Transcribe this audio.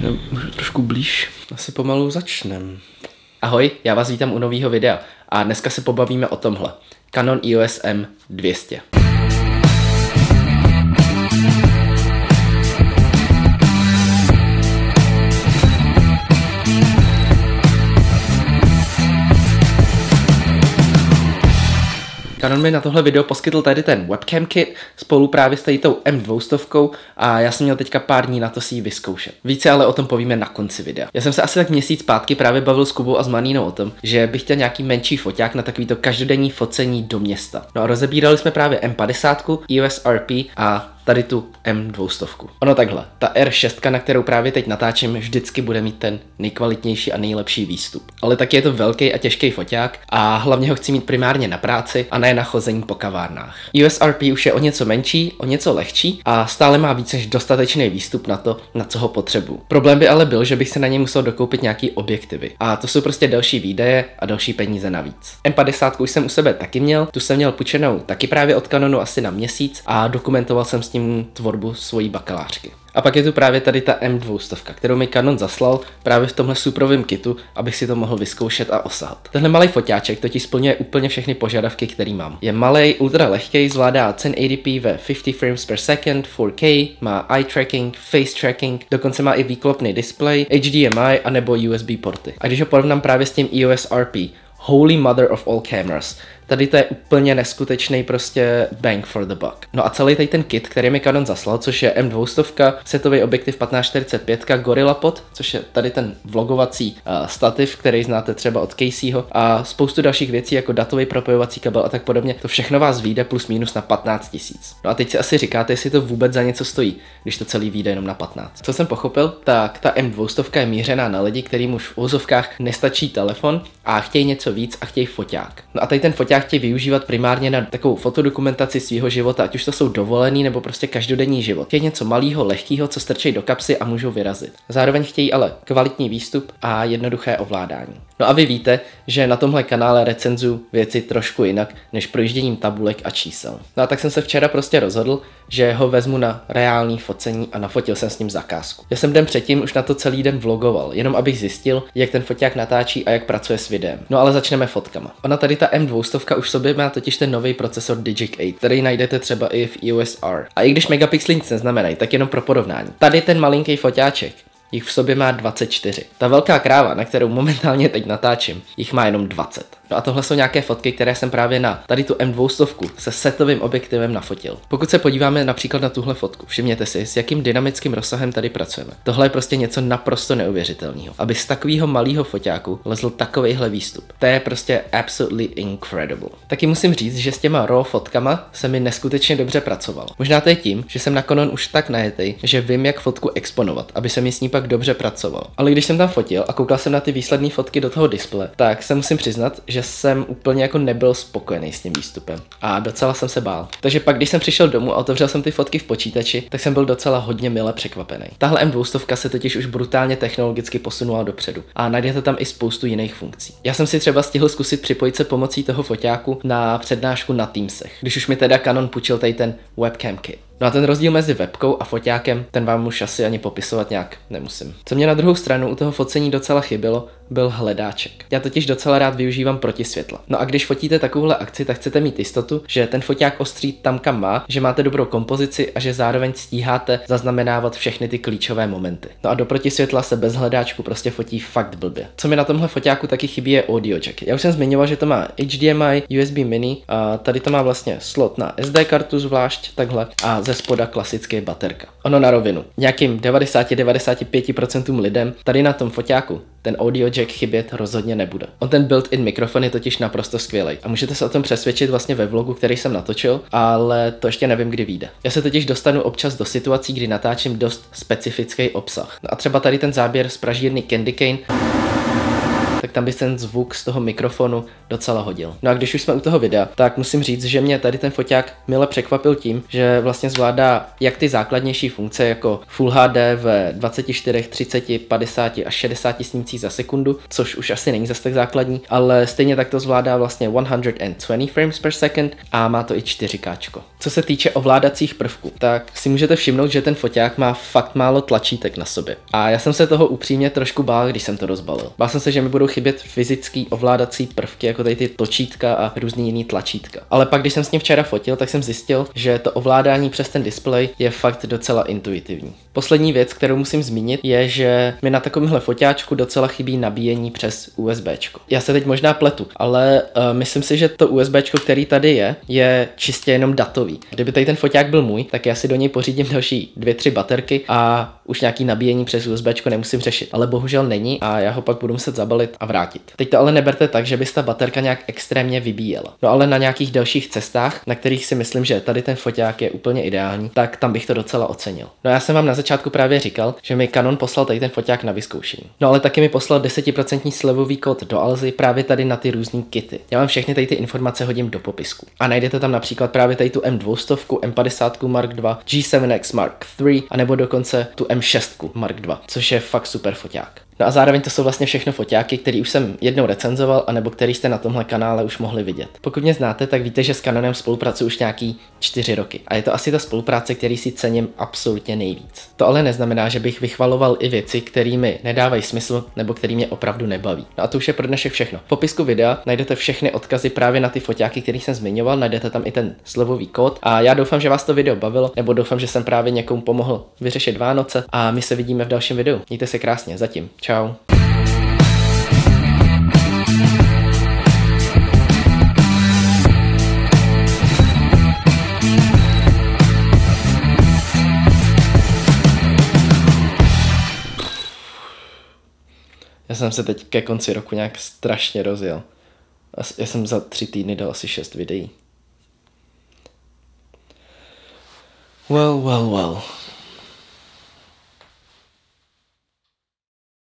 Možná můžu trošku blíž. Asi pomalu začnem. Ahoj, já vás vítám u nového videa a dneska se pobavíme o tomhle. Canon EOS M200. Canon mi na tohle video poskytl tady ten webcam kit spolu právě s tou M200 a já jsem měl teďka pár dní na to si ji vyzkoušet. Více ale o tom povíme na konci videa. Já jsem se asi tak měsíc zpátky právě bavil s Kubou a s Manínou o tom, že bych chtěl nějaký menší foťák na takovýto každodenní focení do města. No a rozebírali jsme právě M50, EOS RP a tady tu M200. Ono takhle, ta R6, na kterou právě teď natáčím, vždycky bude mít ten nejkvalitnější a nejlepší výstup. Ale taky je to velký a těžký foťák a hlavně ho chci mít primárně na práci a ne na chození po kavárnách. USRP už je o něco menší, o něco lehčí a stále má více než dostatečný výstup na to, na co ho potřebuju. Problém by ale byl, že bych se na něj musel dokoupit nějaký objektivy. A to jsou prostě další výdaje a další peníze navíc. M50 už jsem u sebe taky měl, tu jsem měl půjčenou taky právě od Canonu asi na měsíc a dokumentoval jsem s tím tím tvorbu svojí bakalářky. A pak je tu právě tady ta M200, kterou mi Canon zaslal právě v tomhle suprovém kitu, abych si to mohl vyzkoušet a osahat. Tenhle malý foťáček totiž splňuje úplně všechny požadavky, který mám. Je malý, ultra lehký, zvládá 1080p ve 50 frames per second, 4K, má eye tracking, face tracking, dokonce má i výklopný display, HDMI a nebo USB porty. A když ho porovnám právě s tím EOS RP, Holy Mother of all cameras. Tady to je úplně neskutečný prostě bang for the buck. No a celý tady ten kit, který mi Canon zaslal, což je M200, setový objektiv 1545, Gorilla Pod, což je tady ten vlogovací uh, stativ, který znáte třeba od Caseyho a spoustu dalších věcí jako datový propojovací kabel a tak podobně. To všechno vás vyjde plus minus na 15 tisíc. No a teď si asi říkáte, jestli to vůbec za něco stojí, když to celý vyjde jenom na 15. Co jsem pochopil, tak ta M200 je mířená na lidi, kterým už v úzovkách nestačí telefon a chtějí něco víc a chtějí foťák. No a tady ten foťák chtějí využívat primárně na takovou fotodokumentaci svého života, ať už to jsou dovolený nebo prostě každodenní život. Chtějí něco malého, lehkého, co strčí do kapsy a můžou vyrazit. Zároveň chtějí ale kvalitní výstup a jednoduché ovládání. No a vy víte, že na tomhle kanále recenzu věci trošku jinak než projížděním tabulek a čísel. No a tak jsem se včera prostě rozhodl, že ho vezmu na reální focení a nafotil jsem s ním zakázku. Já jsem den předtím už na to celý den vlogoval, jenom abych zjistil, jak ten foťák natáčí a jak pracuje s videem. No ale začneme fotkama. Ona tady ta M200 už sobě má totiž ten nový procesor Digic 8, který najdete třeba i v EOS R. A i když megapixely nic neznamenají, tak jenom pro porovnání. Tady ten malinký foťáček jich v sobě má 24. Ta velká kráva, na kterou momentálně teď natáčím, jich má jenom 20. No a tohle jsou nějaké fotky, které jsem právě na tady tu M200 se setovým objektivem nafotil. Pokud se podíváme například na tuhle fotku, všimněte si, s jakým dynamickým rozsahem tady pracujeme. Tohle je prostě něco naprosto neuvěřitelného. Aby z takového malého foťáku lezl takovýhle výstup. To je prostě absolutely incredible. Taky musím říct, že s těma RAW fotkama se mi neskutečně dobře pracovalo. Možná to je tím, že jsem na Canon už tak najetej, že vím, jak fotku exponovat, aby se mi s ní pak dobře pracovalo. Ale když jsem tam fotil a koukal jsem na ty výsledné fotky do toho displeje, tak se musím přiznat, že že jsem úplně jako nebyl spokojený s tím výstupem a docela jsem se bál. Takže pak, když jsem přišel domů a otevřel jsem ty fotky v počítači, tak jsem byl docela hodně mile překvapený. Tahle M200 se totiž už brutálně technologicky posunula dopředu a najdete tam i spoustu jiných funkcí. Já jsem si třeba stihl zkusit připojit se pomocí toho foťáku na přednášku na Teamsech, když už mi teda Canon půjčil tady ten webcam kit. No a ten rozdíl mezi webkou a foťákem, ten vám už asi ani popisovat nějak nemusím. Co mě na druhou stranu u toho focení docela chybilo, byl hledáček. Já totiž docela rád využívám proti světla. No a když fotíte takovouhle akci, tak chcete mít jistotu, že ten foťák ostří tam, kam má, že máte dobrou kompozici a že zároveň stíháte zaznamenávat všechny ty klíčové momenty. No a do protisvětla se bez hledáčku prostě fotí fakt blbě. Co mi na tomhle foťáku taky chybí je audio jack. Já už jsem zmiňoval, že to má HDMI, USB mini a tady to má vlastně slot na SD kartu zvlášť takhle a ze spoda klasické baterka. Ono na rovinu. Nějakým 90-95% lidem tady na tom foťáku ten audio jack chybět rozhodně nebude. On ten built-in mikrofon je totiž naprosto skvělý a můžete se o tom přesvědčit vlastně ve vlogu, který jsem natočil, ale to ještě nevím, kdy vyjde. Já se totiž dostanu občas do situací, kdy natáčím dost specifický obsah. No a třeba tady ten záběr z pražírny Candy Cane tak tam by ten zvuk z toho mikrofonu docela hodil. No a když už jsme u toho videa, tak musím říct, že mě tady ten foťák mile překvapil tím, že vlastně zvládá jak ty základnější funkce jako Full HD v 24, 30, 50 až 60 snímcích za sekundu, což už asi není zase tak základní, ale stejně tak to zvládá vlastně 120 frames per second a má to i 4K. Co se týče ovládacích prvků, tak si můžete všimnout, že ten foťák má fakt málo tlačítek na sobě. A já jsem se toho upřímně trošku bál, když jsem to rozbalil. Bál jsem se, že mi budou chybět fyzický ovládací prvky, jako tady ty točítka a různý jiný tlačítka. Ale pak, když jsem s ním včera fotil, tak jsem zjistil, že to ovládání přes ten displej je fakt docela intuitivní. Poslední věc, kterou musím zmínit, je, že mi na takovémhle foťáčku docela chybí nabíjení přes USB. Já se teď možná pletu, ale uh, myslím si, že to USB, který tady je, je čistě jenom datový. Kdyby tady ten foťák byl můj, tak já si do něj pořídím další dvě, tři baterky a už nějaký nabíjení přes USB nemusím řešit. Ale bohužel není a já ho pak budu muset zabalit a vrátit. Teď to ale neberte tak, že by ta baterka nějak extrémně vybíjela. No ale na nějakých dalších cestách, na kterých si myslím, že tady ten foťák je úplně ideální, tak tam bych to docela ocenil. No já jsem vám na začátku právě říkal, že mi Canon poslal tady ten foťák na vyzkoušení. No ale taky mi poslal 10% slevový kód do Alzy právě tady na ty různé kity. Já vám všechny tady ty informace hodím do popisku. A najdete tam například právě tady tu M200, M50 Mark II, G7X Mark III, anebo dokonce tu M6 Mark II, což je fakt super foťák. No a zároveň to jsou vlastně všechno foťáky, které už jsem jednou recenzoval, anebo který jste na tomhle kanále už mohli vidět. Pokud mě znáte, tak víte, že s Canonem spolupracuji už nějaký čtyři roky. A je to asi ta spolupráce, který si cením absolutně nejvíc. To ale neznamená, že bych vychvaloval i věci, které mi nedávají smysl nebo které mě opravdu nebaví. No a to už je pro dnešek všechno. V popisku videa najdete všechny odkazy právě na ty foťáky, které jsem zmiňoval, najdete tam i ten slovový kód. A já doufám, že vás to video bavilo, nebo doufám, že jsem právě někomu pomohl vyřešit Vánoce a my se vidíme v dalším videu. Mějte se krásně, zatím. Čau. Já jsem se teď ke konci roku nějak strašně rozjel. Já jsem za tři týdny dal asi šest videí. Well, well, well.